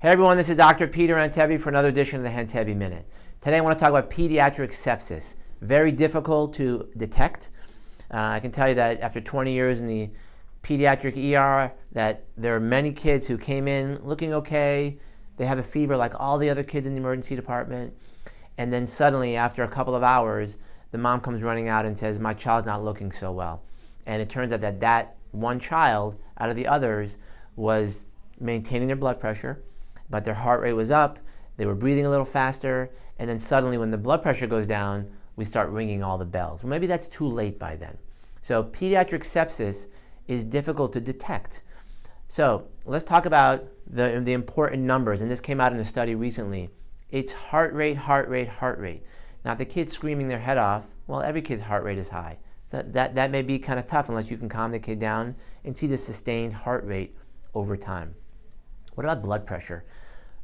Hey everyone, this is Dr. Peter Antevy for another edition of the Handtevy Minute. Today I want to talk about pediatric sepsis. Very difficult to detect. Uh, I can tell you that after 20 years in the pediatric ER, that there are many kids who came in looking okay. They have a fever like all the other kids in the emergency department. And then suddenly, after a couple of hours, the mom comes running out and says, My child's not looking so well. And it turns out that that one child out of the others was maintaining their blood pressure but their heart rate was up, they were breathing a little faster, and then suddenly when the blood pressure goes down, we start ringing all the bells. Well, maybe that's too late by then. So pediatric sepsis is difficult to detect. So let's talk about the, the important numbers, and this came out in a study recently. It's heart rate, heart rate, heart rate. Now, if the kid's screaming their head off, well, every kid's heart rate is high. So that, that may be kind of tough unless you can calm the kid down and see the sustained heart rate over time. What about blood pressure?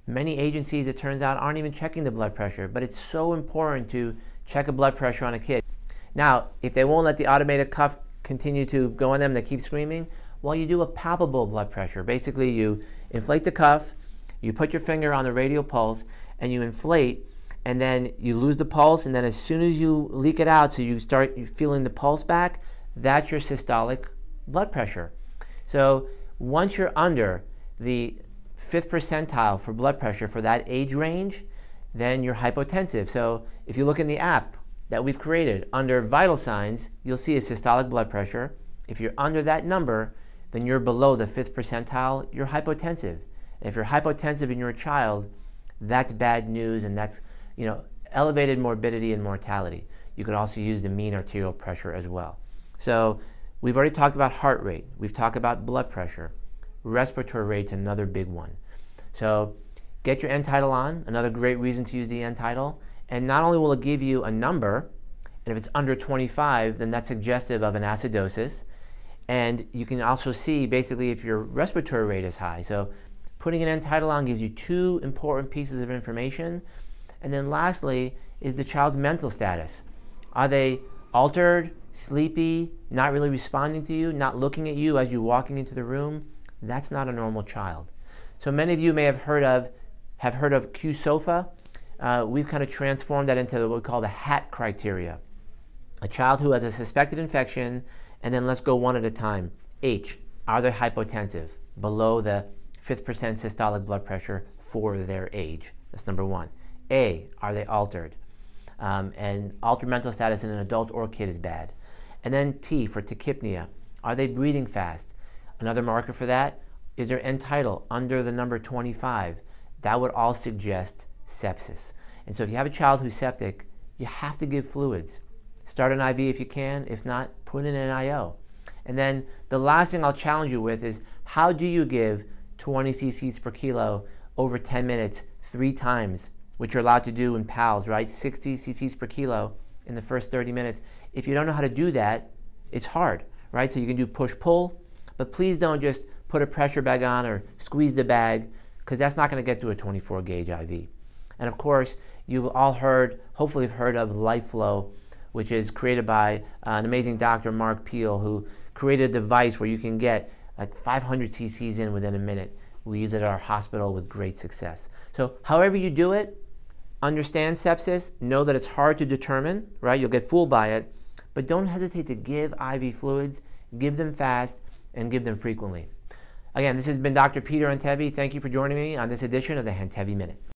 Many agencies, it turns out, aren't even checking the blood pressure, but it's so important to check a blood pressure on a kid. Now, if they won't let the automated cuff continue to go on them, they keep screaming, well, you do a palpable blood pressure. Basically, you inflate the cuff, you put your finger on the radial pulse, and you inflate, and then you lose the pulse, and then as soon as you leak it out, so you start feeling the pulse back, that's your systolic blood pressure. So once you're under the fifth percentile for blood pressure for that age range, then you're hypotensive. So if you look in the app that we've created under vital signs, you'll see a systolic blood pressure. If you're under that number, then you're below the fifth percentile, you're hypotensive. If you're hypotensive in your child, that's bad news and that's, you know, elevated morbidity and mortality. You could also use the mean arterial pressure as well. So we've already talked about heart rate. We've talked about blood pressure. Respiratory rate's another big one. So get your end-tidal on, another great reason to use the end-tidal. And not only will it give you a number, and if it's under 25, then that's suggestive of an acidosis. And you can also see basically if your respiratory rate is high. So putting an end-tidal on gives you two important pieces of information. And then lastly is the child's mental status. Are they altered, sleepy, not really responding to you, not looking at you as you're walking into the room? That's not a normal child. So many of you may have heard of have heard of qSOFA. Uh, we've kind of transformed that into what we call the HAT criteria. A child who has a suspected infection, and then let's go one at a time. H, are they hypotensive? Below the fifth percent systolic blood pressure for their age. That's number one. A, are they altered? Um, and altered mental status in an adult or kid is bad. And then T for tachypnea. Are they breathing fast? Another marker for that is their end-tidal under the number 25. That would all suggest sepsis. And so if you have a child who's septic, you have to give fluids. Start an IV if you can. If not, put in an IO. And then the last thing I'll challenge you with is how do you give 20 cc's per kilo over 10 minutes three times, which you're allowed to do in PALS, right? 60 cc's per kilo in the first 30 minutes. If you don't know how to do that, it's hard, right? So you can do push-pull, but please don't just put a pressure bag on or squeeze the bag because that's not going to get to a 24 gauge IV. And of course, you've all heard, hopefully, have heard of LifeFlow, which is created by uh, an amazing doctor, Mark Piehl, who created a device where you can get like 500 cc's in within a minute. We use it at our hospital with great success. So, however you do it, understand sepsis, know that it's hard to determine, right? You'll get fooled by it, but don't hesitate to give IV fluids, give them fast, and give them frequently. Again, this has been Dr. Peter Antevy. Thank you for joining me on this edition of the Handtevy Minute.